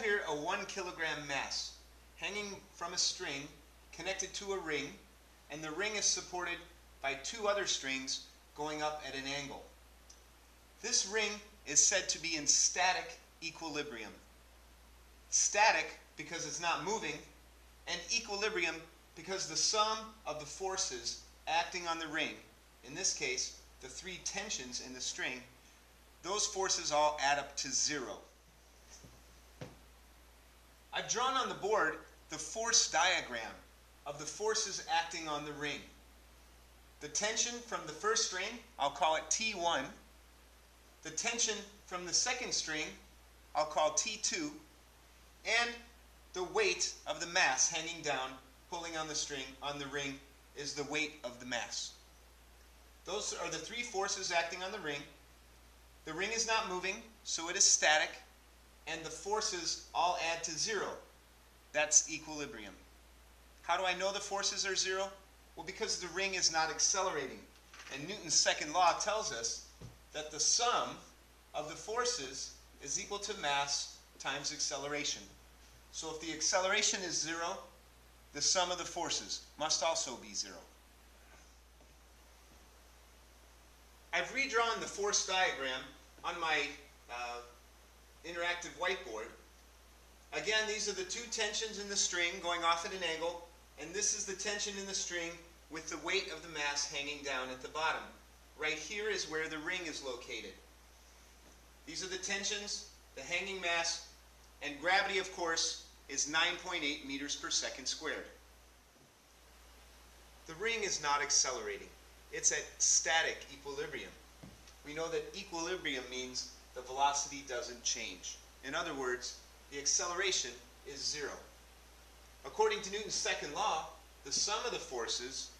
here a one kilogram mass hanging from a string connected to a ring, and the ring is supported by two other strings going up at an angle. This ring is said to be in static equilibrium. Static because it's not moving, and equilibrium because the sum of the forces acting on the ring, in this case, the three tensions in the string, those forces all add up to zero. Drawn on the board the force diagram of the forces acting on the ring. The tension from the first string, I'll call it T1. The tension from the second string, I'll call T2. And the weight of the mass hanging down, pulling on the string, on the ring, is the weight of the mass. Those are the three forces acting on the ring. The ring is not moving, so it is static, and the forces all add to zero. That's equilibrium. How do I know the forces are zero? Well, because the ring is not accelerating. And Newton's second law tells us that the sum of the forces is equal to mass times acceleration. So if the acceleration is zero, the sum of the forces must also be zero. I've redrawn the force diagram on my uh, interactive whiteboard. Again, these are the two tensions in the string going off at an angle, and this is the tension in the string with the weight of the mass hanging down at the bottom. Right here is where the ring is located. These are the tensions, the hanging mass, and gravity, of course, is 9.8 meters per second squared. The ring is not accelerating. It's at static equilibrium. We know that equilibrium means the velocity doesn't change. In other words, the acceleration is zero. According to Newton's second law, the sum of the forces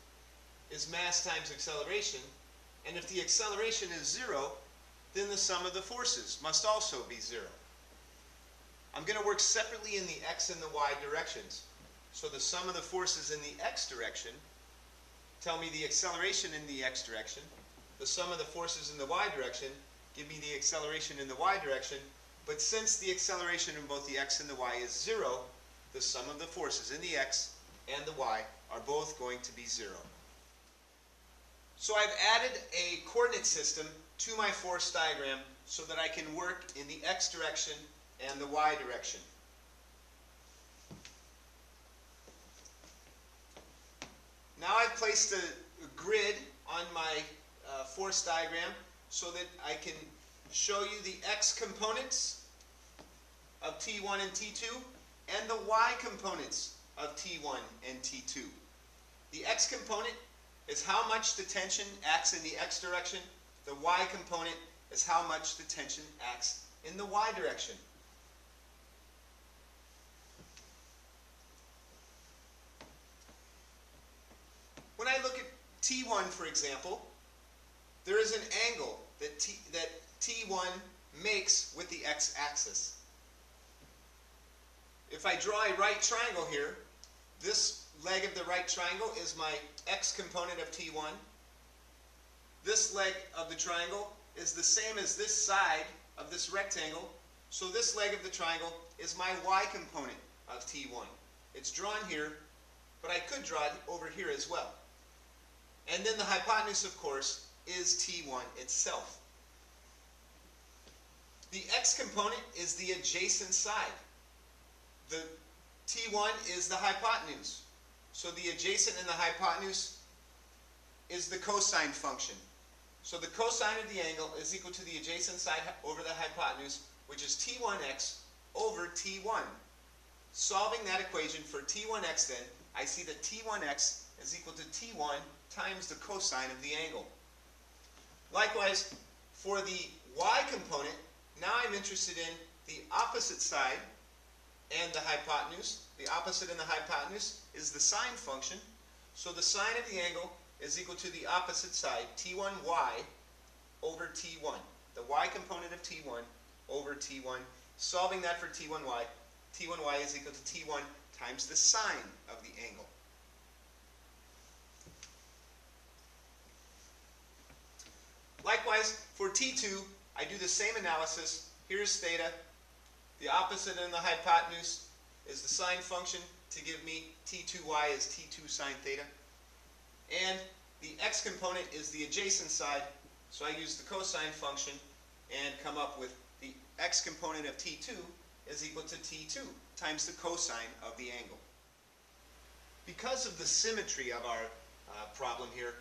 is mass times acceleration, and if the acceleration is zero, then the sum of the forces must also be zero. I'm going to work separately in the x and the y directions. So the sum of the forces in the x direction tell me the acceleration in the x direction. The sum of the forces in the y direction give me the acceleration in the y direction. But since the acceleration in both the x and the y is zero, the sum of the forces in the x and the y are both going to be zero. So I've added a coordinate system to my force diagram so that I can work in the x direction and the y direction. Now I've placed a, grid on my uh, force diagram so that I can show you the x components of T1 and T2 and the y components of T1 and T2. The x component is how much the tension acts in the x direction. The y component is how much the tension acts in the y direction. When I look at T1, for example, there is an angle that, T, that T1 makes with the x-axis. If I draw a right triangle here, this leg of the right triangle is my x component of T1. This leg of the triangle is the same as this side of this rectangle, so this leg of the triangle is my y component of T1. It's drawn here, but I could draw it over here as well. And then the hypotenuse, of course, is T1 itself. The x component is the adjacent side. The T1 is the hypotenuse. So the adjacent and the hypotenuse is the cosine function. So the cosine of the angle is equal to the adjacent side over the hypotenuse, which is T1x over T1. Solving that equation for T1x then, I see that T1x is equal to T1 times the cosine of the angle. Likewise, for the y component, now I'm interested in the opposite side and the hypotenuse. The opposite and the hypotenuse is the sine function. So the sine of the angle is equal to the opposite side, t1y over t1. The y component of t1 over t1. Solving that for t1y, t1y is equal to t1 times the sine of the angle. Likewise, for T2, I do the same analysis. Here's theta. The opposite in the hypotenuse is the sine function to give me t2y is t2 sine theta. And the x component is the adjacent side, so I use the cosine function and come up with the x component of t2 is equal to t2 times the cosine of the angle. Because of the symmetry of our uh, problem here,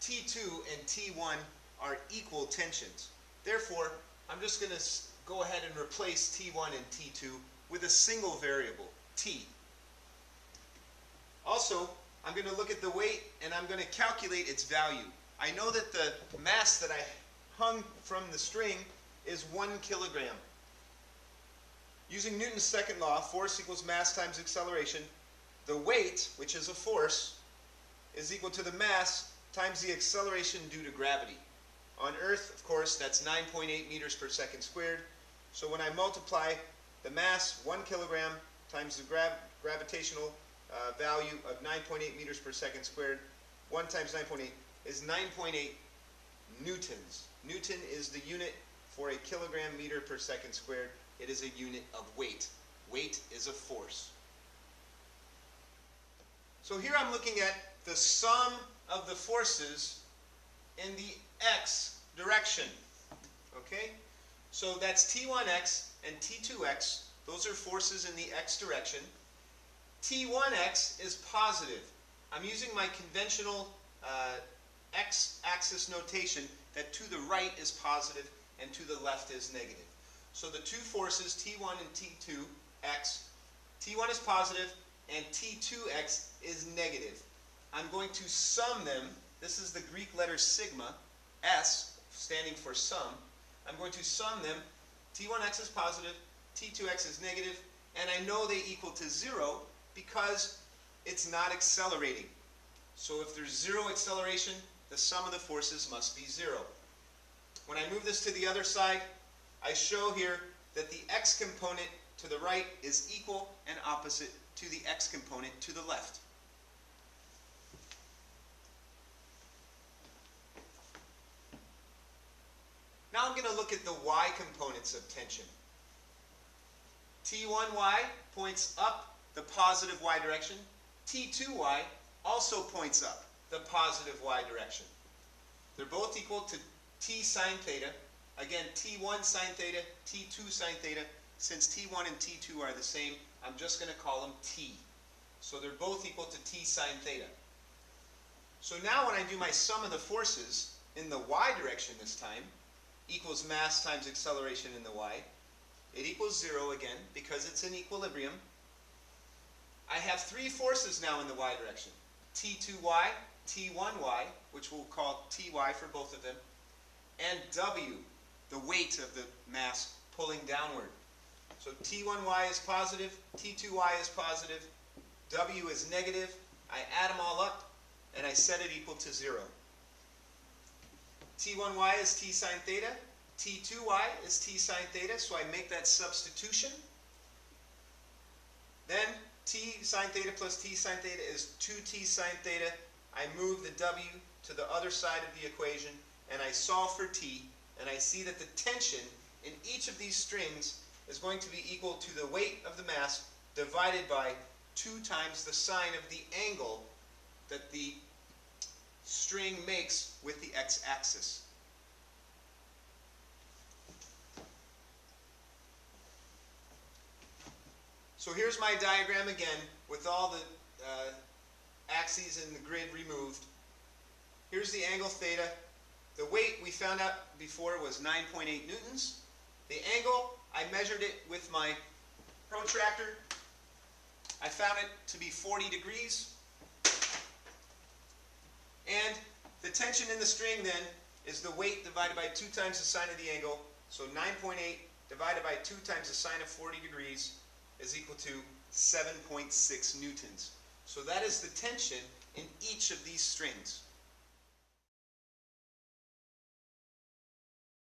T2 and T1 are equal tensions. Therefore, I'm just going to go ahead and replace T1 and T2 with a single variable, T. Also, I'm going to look at the weight and I'm going to calculate its value. I know that the mass that I hung from the string is one kilogram. Using Newton's second law, force equals mass times acceleration, the weight, which is a force, is equal to the mass times the acceleration due to gravity. On Earth, of course, that's 9.8 meters per second squared. So when I multiply the mass, 1 kilogram, times the grav gravitational uh, value of 9.8 meters per second squared, 1 times 9.8 is 9.8 newtons. Newton is the unit for a kilogram meter per second squared. It is a unit of weight. Weight is a force. So here I'm looking at the sum of the forces in the x direction. Okay? So that's T1x and T2x. Those are forces in the x direction. T1x is positive. I'm using my conventional uh, x-axis notation that to the right is positive and to the left is negative. So the two forces, T1 and T2x, T1 is positive and T2x is negative. I'm going to sum them. This is the Greek letter sigma, S, standing for sum. I'm going to sum them. T1x is positive, T2x is negative, and I know they equal to 0 because it's not accelerating. So if there's zero acceleration, the sum of the forces must be 0. When I move this to the other side, I show here that the x component to the right is equal and opposite to the x component to the left. Now I'm going to look at the y components of tension. T1y points up the positive y direction. T2y also points up the positive y direction. They're both equal to t sine theta. Again, t1 sine theta, t2 sine theta. Since t1 and t2 are the same, I'm just going to call them t. So they're both equal to t sine theta. So now when I do my sum of the forces in the y direction this time, equals mass times acceleration in the y. It equals 0 again because it's in equilibrium. I have three forces now in the y direction. T2y, T1y, which we'll call Ty for both of them, and W, the weight of the mass pulling downward. So T1y is positive, T2y is positive, W is negative. I add them all up, and I set it equal to 0. T1y is t sine theta. T2y is t sine theta, so I make that substitution. Then t sine theta plus t sine theta is 2t sine theta. I move the w to the other side of the equation, and I solve for t, and I see that the tension in each of these strings is going to be equal to the weight of the mass divided by 2 times the sine of the angle that the string makes with the x-axis. So here's my diagram again with all the uh, axes in the grid removed. Here's the angle theta. The weight we found out before was 9.8 newtons. The angle, I measured it with my protractor. I found it to be 40 degrees. And the tension in the string then is the weight divided by 2 times the sine of the angle. So 9.8 divided by 2 times the sine of 40 degrees is equal to 7.6 newtons. So that is the tension in each of these strings.